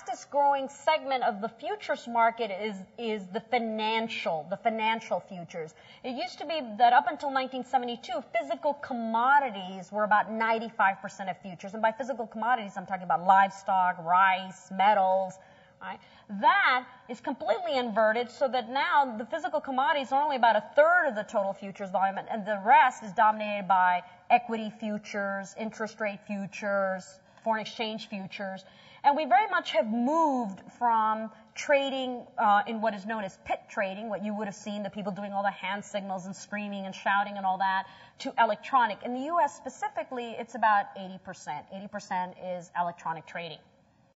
fastest growing segment of the futures market is, is the financial, the financial futures. It used to be that up until 1972, physical commodities were about 95% of futures. And by physical commodities, I'm talking about livestock, rice, metals, Right? That is completely inverted so that now the physical commodities are only about a third of the total futures volume and the rest is dominated by equity futures, interest rate futures, foreign exchange futures. And we very much have moved from trading uh, in what is known as pit trading, what you would have seen, the people doing all the hand signals and screaming and shouting and all that, to electronic. In the U.S. specifically, it's about 80%. 80% is electronic trading.